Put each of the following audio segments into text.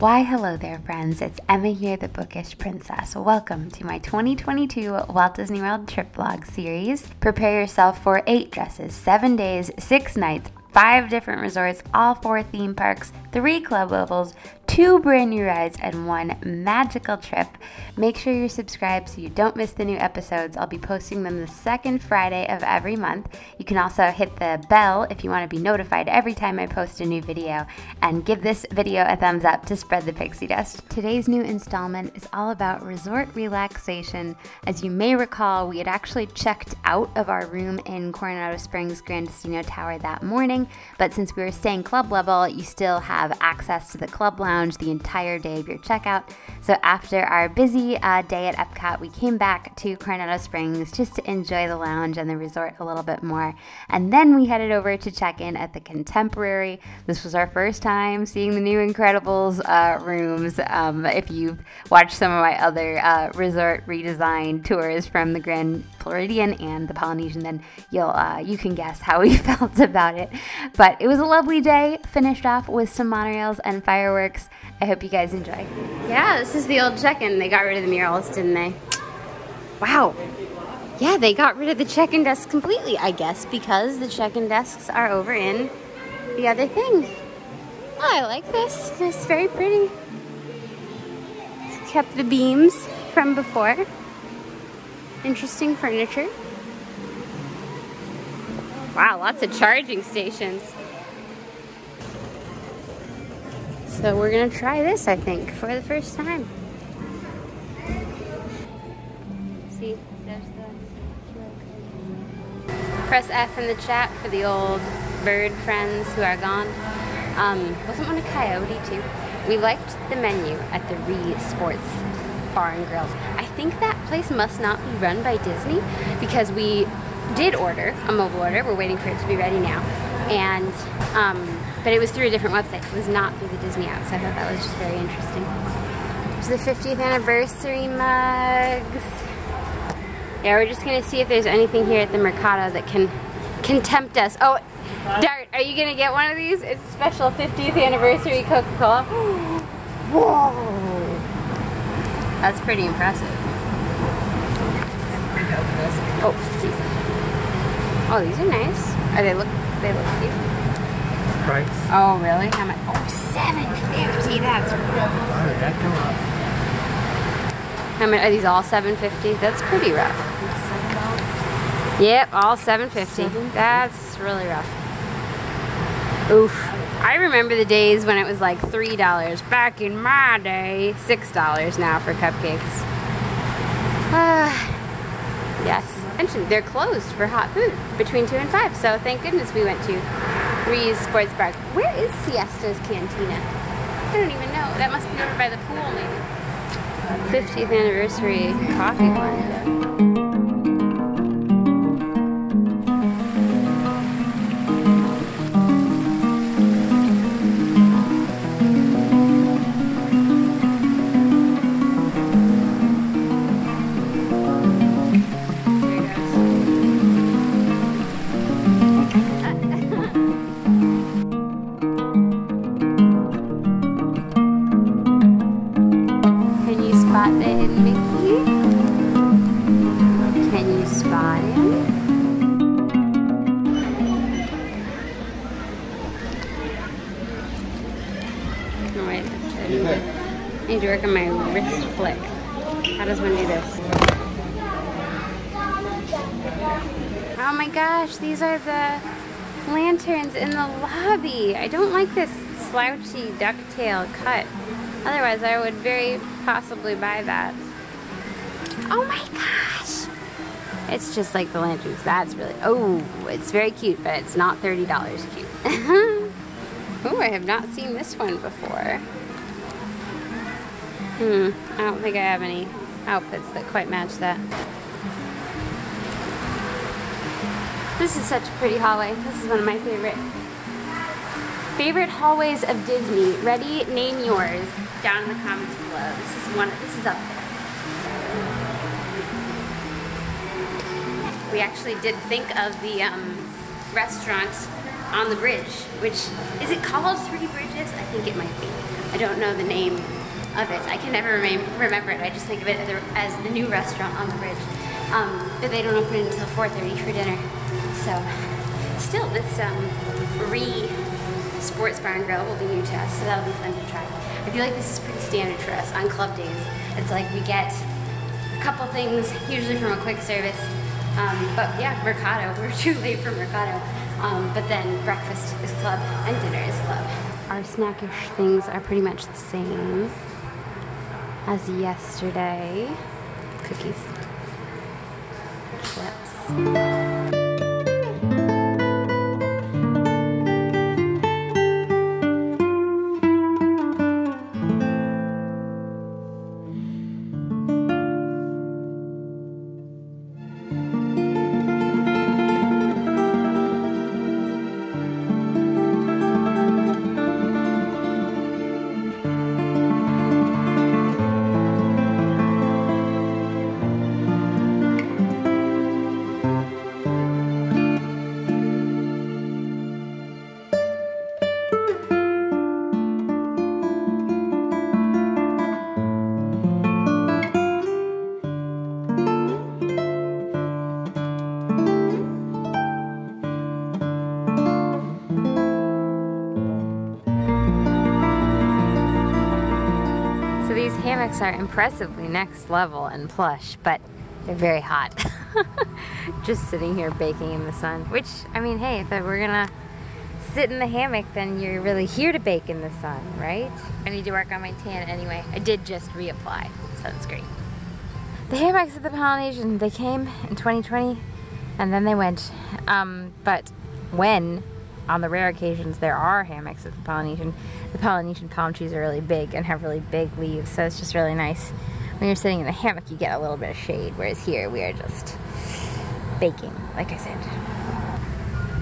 Why, hello there, friends. It's Emma here, the Bookish Princess. Welcome to my 2022 Walt Disney World Trip Vlog series. Prepare yourself for eight dresses, seven days, six nights, five different resorts, all four theme parks, three club levels, two brand new rides, and one magical trip. Make sure you're subscribed so you don't miss the new episodes. I'll be posting them the second Friday of every month. You can also hit the bell if you want to be notified every time I post a new video, and give this video a thumbs up to spread the pixie dust. Today's new installment is all about resort relaxation. As you may recall, we had actually checked out of our room in Coronado Springs Gran Destino Tower that morning, but since we were staying club level, you still have access to the club lounge the entire day of your checkout. So after our busy uh, day at Epcot, we came back to Coronado Springs just to enjoy the lounge and the resort a little bit more. And then we headed over to check in at the Contemporary. This was our first time seeing the new Incredibles uh, rooms. Um, if you've watched some of my other uh, resort redesign tours from the Grand Floridian and the Polynesian, then you'll uh, you can guess how we felt about it. But it was a lovely day. Finished off with some monorails and fireworks. I hope you guys enjoy. Yeah, this is the old check-in. They got rid of the murals, didn't they? Wow. Yeah, they got rid of the check-in desks completely, I guess, because the check-in desks are over in the other thing. Oh, I like this. It's very pretty. It's kept the beams from before. Interesting furniture. Wow, lots of charging stations. So we're gonna try this, I think, for the first time. See, there's the Press F in the chat for the old bird friends who are gone. Um, wasn't one a coyote too? We liked the menu at the Rix Sports Bar and Grill. I think that place must not be run by Disney because we did order a mobile order. We're waiting for it to be ready now. And, um, but it was through a different website. It was not through the Disney app, so I thought that was just very interesting. There's the 50th anniversary mugs. Yeah, we're just gonna see if there's anything here at the Mercado that can, can tempt us. Oh, Dart, are you gonna get one of these? It's special 50th anniversary Coca-Cola. Whoa! That's pretty impressive. Oh. Oh, these are nice. Are they look? They look cute. Price? Oh, really? How much? Oh, seven fifty. That's. How did that come up? How many? Are these all seven fifty? That's pretty rough. Yep, all seven fifty. That's really rough. Oof. I remember the days when it was like three dollars back in my day. Six dollars now for cupcakes. Ah. Yes. Mentioned they're closed for hot food between two and five. So thank goodness we went to Rix Sports Bar. Where is Siesta's Cantina? I don't even know. That must be over by the pool, maybe. 50th anniversary coffee blend. Work on my wrist flick. How does one do this? Oh my gosh, these are the lanterns in the lobby. I don't like this slouchy ducktail cut. Otherwise, I would very possibly buy that. Oh my gosh! It's just like the lanterns. That's really, oh, it's very cute, but it's not $30 cute. oh, I have not seen this one before. Hmm, I don't think I have any outfits that quite match that. This is such a pretty hallway. This is one of my favorite favorite hallways of Disney. Ready? Name yours down in the comments below. This is one. This is up there. We actually did think of the um, restaurant on the bridge, which is it called Three Bridges? I think it might be. I don't know the name of it. I can never remember it. I just think of it as the new restaurant on the bridge. Um, but they don't open until 4.30 for dinner. So still, this um, Rix sports bar and grill will be new to us, so that'll be fun to try. I feel like this is pretty standard for us on club days. It's like we get a couple things, usually from a quick service. Um, but yeah, Mercado, we're too late for Mercado. Um, but then breakfast is club and dinner is club. Our snackish things are pretty much the same as yesterday. Cookies, chips. Are impressively next level and plush, but they're very hot. Just sitting here baking in the sun, which, I mean, hey, if we're gonna sit in the hammock, then you're really here to bake in the sun, right? I need to work on my tan anyway. I did just reapply sunscreen. The hammocks at the Polynesian, they came in 2020 and then they went. Um, but when on the rare occasions there are hammocks at the Polynesian, the Polynesian palm trees are really big and have really big leaves, so it's just really nice. When you're sitting in the hammock, you get a little bit of shade, whereas here we are just baking, like I said.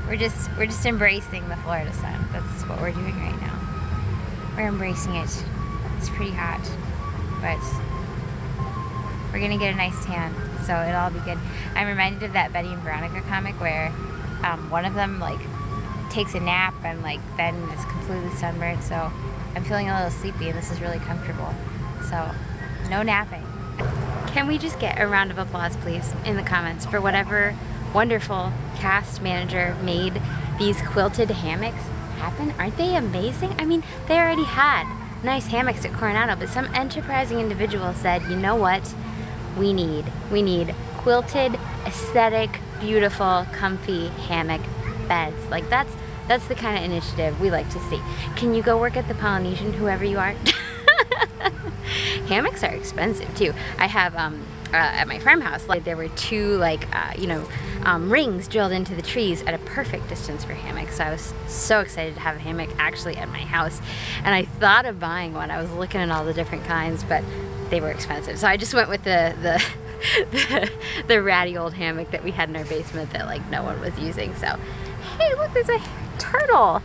We're just we're just embracing the Florida sun. That's what we're doing right now. We're embracing it. It's pretty hot, but we're gonna get a nice tan, so it'll all be good. I'm reminded of that Betty and Veronica comic where um, one of them like takes a nap and like then it's completely sunburned. So I'm feeling a little sleepy and this is really comfortable. So no napping. Can we just get a round of applause please in the comments for whatever wonderful cast manager made these quilted hammocks happen? Aren't they amazing? I mean, they already had nice hammocks at Coronado, but some enterprising individual said, you know what? We need, we need quilted, aesthetic, beautiful, comfy hammock beds. Like that's that's the kind of initiative we like to see. Can you go work at the Polynesian, whoever you are? Hammocks are expensive too. I have um, uh, at my farmhouse, like there were two like uh, you know um, rings drilled into the trees at a perfect distance for hammocks. So I was so excited to have a hammock actually at my house, and I thought of buying one. I was looking at all the different kinds, but they were expensive. So I just went with the the the, the ratty old hammock that we had in our basement that like no one was using. So hey, look, there's a turtle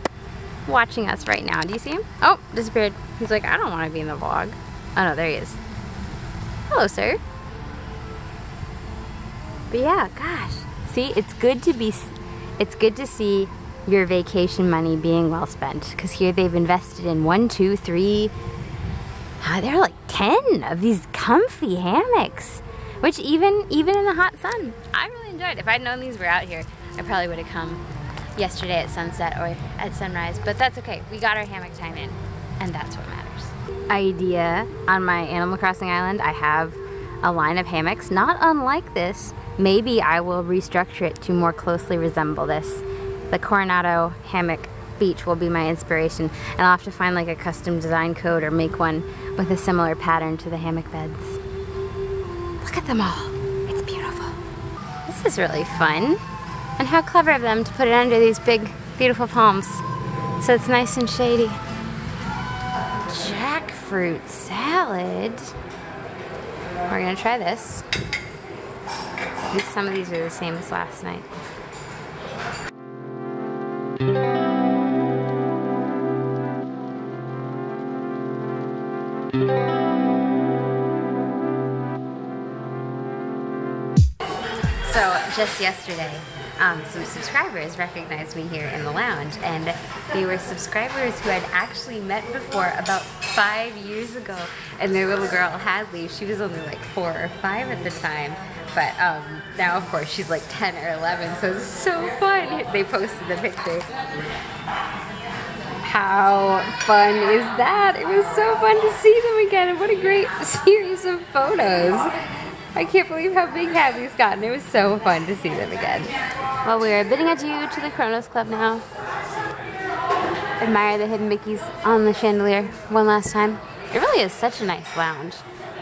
watching us right now. Do you see him? Oh, disappeared. He's like, I don't want to be in the vlog. Oh no, there he is. Hello, sir. But yeah, gosh. See, it's good to be, it's good to see your vacation money being well spent. Because here they've invested in one, two, three, uh, there are like 10 of these comfy hammocks. Which even, even in the hot sun, I really enjoyed. If I'd known these were out here, I probably would have come yesterday at sunset or at sunrise, but that's okay. We got our hammock time in, and that's what matters. Idea on my Animal Crossing island, I have a line of hammocks, not unlike this. Maybe I will restructure it to more closely resemble this. The Coronado hammock beach will be my inspiration, and I'll have to find like a custom design code or make one with a similar pattern to the hammock beds. Look at them all. It's beautiful. This is really fun. And how clever of them to put it under these big, beautiful palms. So it's nice and shady. Jackfruit salad. We're gonna try this. Some of these are the same as last night. So just yesterday, um, some subscribers recognized me here in the lounge, and they were subscribers who had actually met before about five years ago. And their little girl Hadley, she was only like four or five at the time, but um, now of course she's like 10 or 11, so it's so fun. They posted the picture. How fun is that? It was so fun to see them again, and what a great series of photos. I can't believe how big Hadley's gotten. It was so fun to see them again. Well, we are bidding adieu to the Chronos Club now. Admire the hidden Mickeys on the chandelier one last time. It really is such a nice lounge.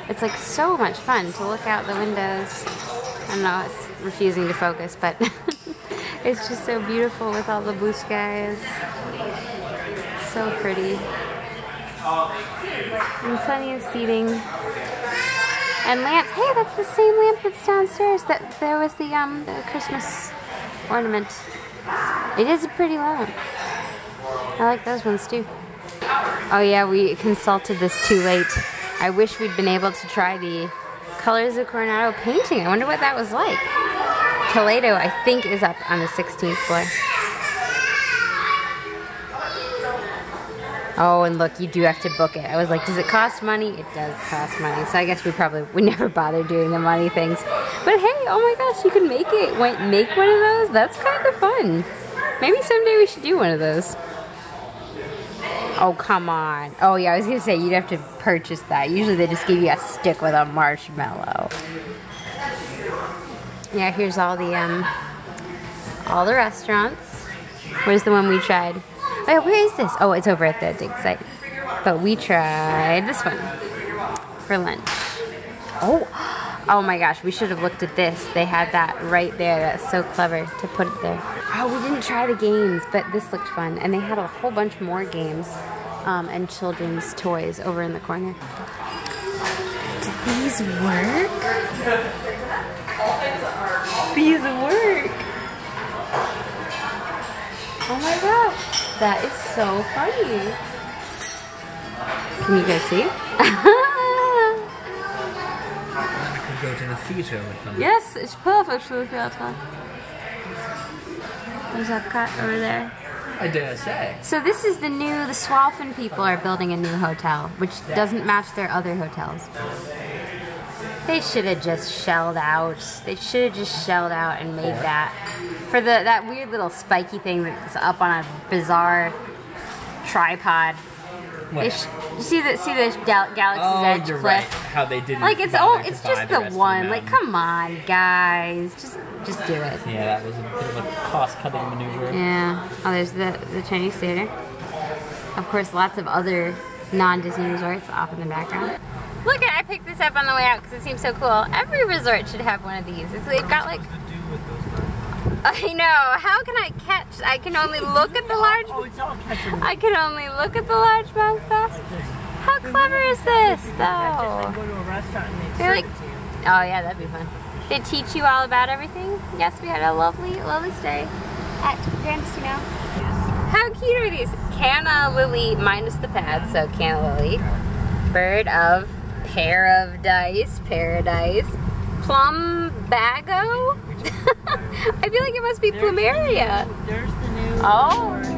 It's like so much fun to look out the windows. I don't know, it's refusing to focus, but it's just so beautiful with all the blue skies. So pretty. And plenty of seating. And lamps. Hey, that's the same lamp that's downstairs. That there was the um the Christmas ornament. It is a pretty lamp. I like those ones too. Oh yeah, we consulted this too late. I wish we'd been able to try the Colors of Coronado painting. I wonder what that was like. Toledo, I think, is up on the 16th floor. Oh, and look, you do have to book it. I was like, does it cost money? It does cost money. So I guess we probably would never bother doing the money things. But hey, oh my gosh, you can make it. Make one of those? That's kind of fun. Maybe someday we should do one of those. Oh, come on. Oh, yeah, I was going to say, you'd have to purchase that. Usually they just give you a stick with a marshmallow. Yeah, here's all the, um, all the restaurants. Where's the one we tried? Wait, where is this? Oh, it's over at the dig site. But we tried this one for lunch. Oh, oh my gosh, we should have looked at this. They had that right there. That's so clever to put it there. Oh, we didn't try the games, but this looked fun. And they had a whole bunch more games um, and children's toys over in the corner. Do these work? These work. Oh my gosh. That is so funny. Can you guys see? I could go to the theater with them. yes, it's perfect for the theater. There's a cut over there. I dare say. So this is the new, the Swolphin people are building a new hotel, which doesn't match their other hotels. They should have just shelled out. They should have just shelled out and made that. For the that weird little spiky thing that's up on a bizarre tripod. They What? sh- see the see the gal- Galaxy's Oh, Edge you're cliff. right. How they didn't. Like it's to it's just the, of one. Like come on, guys, just just do it. Yeah, that was a bit of a cost-cutting maneuver. Yeah. Oh, there's the the Chinese theater. Of course, lots of other non-Disney resorts off in the background. Look at I picked this up on the way out because it seems so cool. Every resort should have one of these. It's, they've got like. I know. How can I catch? I can only look at the large. Oh, it's all catching. I can only look at the largemouth bass. How clever is this, though? Go to a restaurant and they They're like, it to you. oh yeah, that'd be fun. They teach you all about everything. Yes, we had a lovely, lovely stay at Gran Destino. How cute are these? Canna lily minus the pad, so canna lily. Bird of pair of dice, paradise. Plum bago. I feel like it must be plumeria. There's the new. Oh.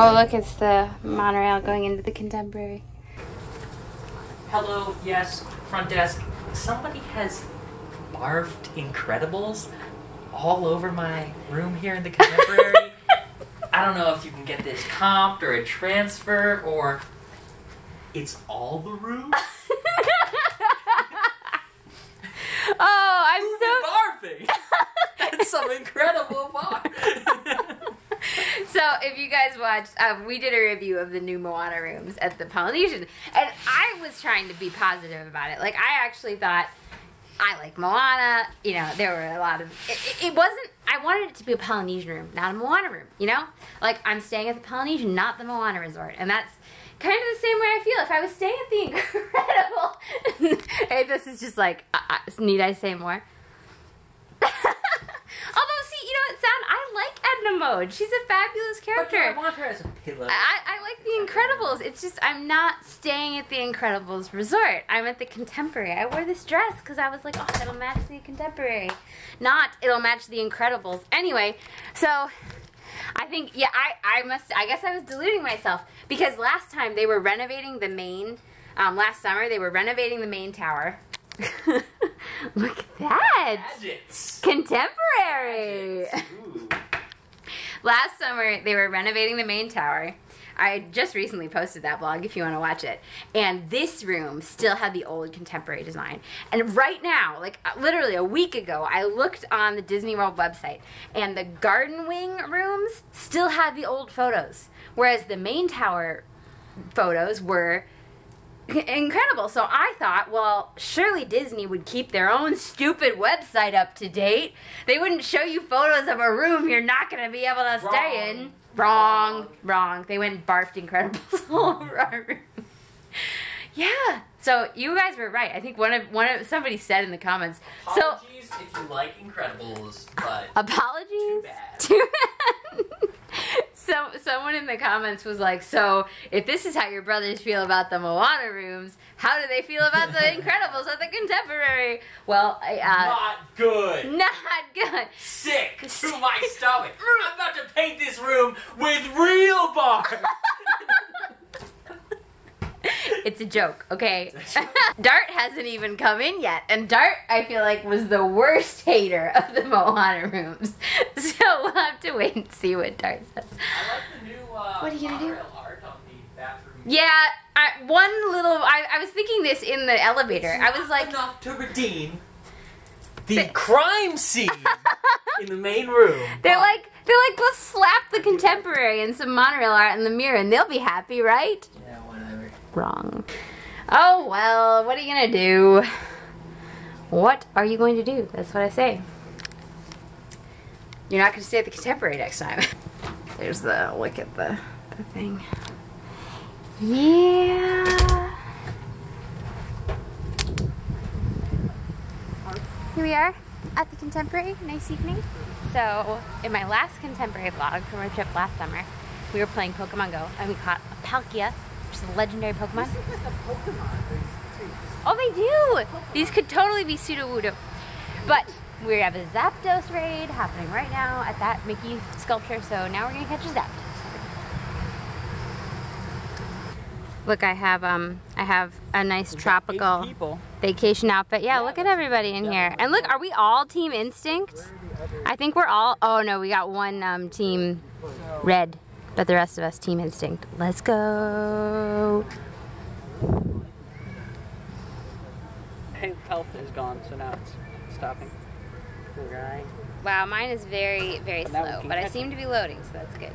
Oh, look, it's the monorail going into the contemporary. Hello, yes, front desk. Somebody has barfed Incredibles all over my room here in the Contemporary. I don't know if you can get this comped or a transfer or it's all the room. Oh, I'm so barfing? That's some incredible bar. So if you guys watched, um, we did a review of the new Moana rooms at the Polynesian, and I was trying to be positive about it. Like I actually thought I like Moana. You know, there were a lot of. It, it- wasn't. I wanted it to be a Polynesian room, not a Moana room. You know, like I'm staying at the Polynesian, not the Moana resort, and that's kind of the same way I feel. If I was staying at the Incredible, hey, this is just like. Uh, uh, need I say more? Although, see, you know what, Sound? I like Edna Mode. She's a fabulous But character. I want her as a pillow. I, I like the Incredibles. It's just I'm not staying at the Incredibles resort. I'm at the Contemporary. I wore this dress because I was like, oh, it'll match the Contemporary, not it'll match the Incredibles. Anyway, so I think yeah, I I must I guess I was deluding myself because last time they were renovating the main. Um, last summer they were renovating the main tower. Look at that. Gadgets. Contemporary. Ooh. Last summer, they were renovating the main tower. I just recently posted that blog if you want to watch it. And this room still had the old contemporary design. And right now, like uh, literally a week ago, I looked on the Disney World website and the garden wing rooms still had the old photos. Whereas the main tower photos were incredible. So I thought, well, surely Disney would keep their own stupid website up to date. They wouldn't show you photos of a room you're not going to be able to stay in. Wrong, wrong. They went and barfed Incredibles all over our room. Yeah. So you guys were right. I think one of one of somebody said in the comments. So Apologies if you like Incredibles, but apologies. Too bad. Too bad. so someone in the comments was like, "So if this is how your brothers feel about the Moana rooms, how do they feel about the Incredibles at the Contemporary?" Well, I, uh, not good. not good. Sick to my stomach. I'm about to paint this room with real bark. It's a joke, okay? Dart hasn't even come in yet, and Dart, I feel like, was the worst hater of the Moana rooms. So we'll have to wait and see what Dart says. I like the new uh, What are you gonna do? monorail art on the bathroom. Yeah, I, one little. I, I was thinking this in the elevator. I was like, enough to redeem the crime scene in the main room. they're but- like, they're like, let's slap the contemporary and some monorail art in the mirror, and they'll be happy, right? yeah. Wrong. Oh well, what are you gonna do? What are you going to do? That's what I say. You're not gonna stay at the contemporary next time. There's the look at the, the thing. Yeah. Here we are at the Contemporary. Nice evening. So, in my last Contemporary vlog from our trip last summer, we were playing Pokemon Go and we caught a Palkia, which is a legendary Pokemon. Oh, they do! These could totally be Sudowoodo. But we have a Zapdos raid happening right now at that Mickey sculpture, so now we're gonna catch a Zapdos. Look, I have um, I have a nice tropical vacation outfit. Yeah, look at everybody in here. And look, are we all Team Instinct? I think we're all. Oh no, we got one um, Team Red, but the rest of us Team Instinct. Let's go. Hey, health is gone, so now it's stopping. Right. Wow, mine is very, very But slow, but I seem to be loading, so that's good.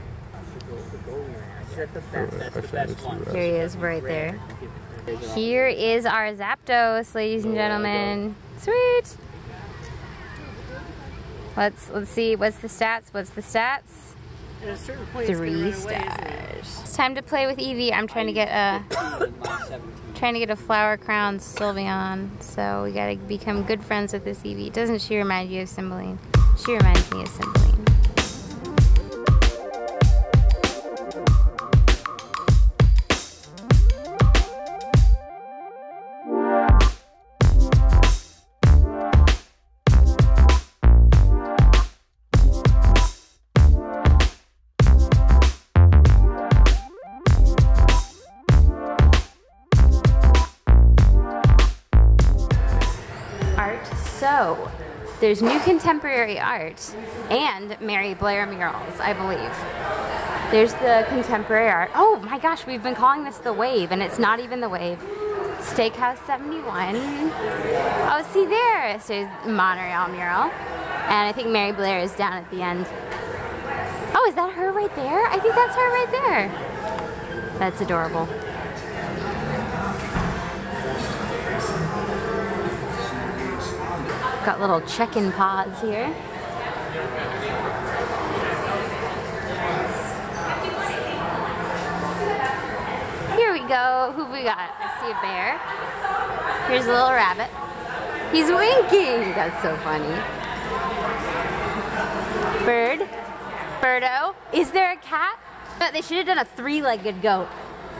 Is that the best? That's the best one. Here he is, right there. Here is our Zapdos, ladies and gentlemen. Sweet. Let's let's see. What's the stats? What's the stats? At a certain point, Three away, stars. It's time to play with Eevee. I'm trying to get a trying to get a flower crown Sylveon. So we gotta become good friends with this Eevee. Doesn't she remind you of Cymbeline? She reminds me of Cymbeline. There's new contemporary art and Mary Blair murals, I believe. There's the contemporary art. Oh my gosh, we've been calling this the Wave, and it's not even the Wave. Steakhouse 71. Oh, see there, so monorail mural. And I think Mary Blair is down at the end. Oh, is that her right there? I think that's her right there. That's adorable. Got little check-in pods here. Here we go. Who we got? I see a bear. Here's a little rabbit. He's winking. That's so funny. Bird. Birdo. Is there a cat? They should have done a three-legged goat.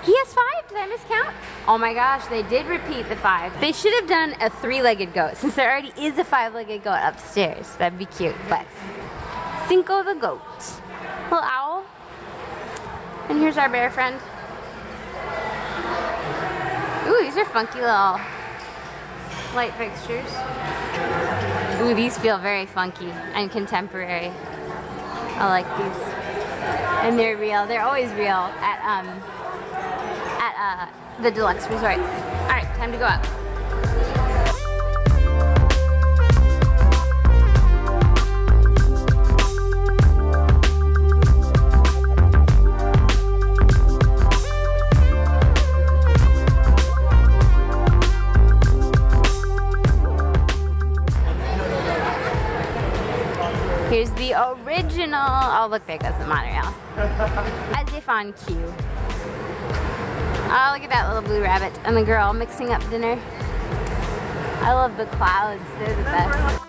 He has five. Did I miscount? Oh my gosh, they did repeat the five. They should have done a three-legged goat since there already is a five-legged goat upstairs. That'd be cute, but Cinco the goat. Little owl. And here's our bear friend. Ooh, these are funky little light fixtures. Ooh, these feel very funky and contemporary. I like these. And they're real. They're always real at um at uh the deluxe resorts. Alright, time to go up. Here's the original. Oh, look, there goes the monorail. As if on cue. Oh, look at that little blue rabbit and the girl mixing up dinner. I love the clouds. They're the best.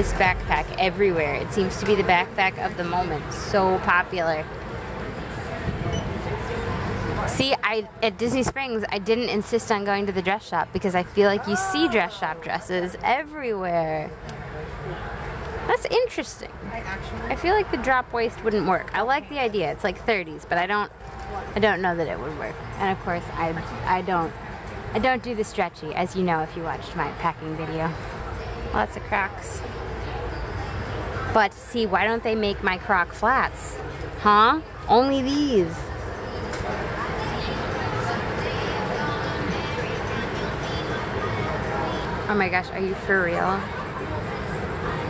This backpack everywhere. It seems to be the backpack of the moment. So popular. See, I at Disney Springs, I didn't insist on going to the dress shop because I feel like you see dress shop dresses everywhere. That's interesting. I feel like the drop waist wouldn't work. I like the idea. It's like 30s, but I don't I don't know that it would work. And of course, I I don't I don't do the stretchy, as you know if you watched my packing video. Lots of Crocs. But see, why don't they make my Croc flats? Huh? Only these. Oh my gosh, are you for real?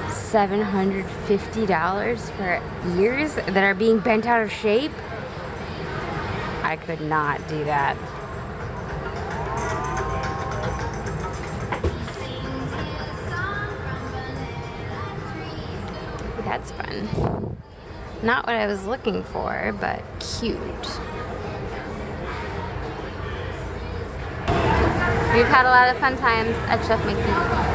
$750 for ears that are being bent out of shape? I could not do that. Not what I was looking for, but cute. We've had a lot of fun times at Chef Mickey.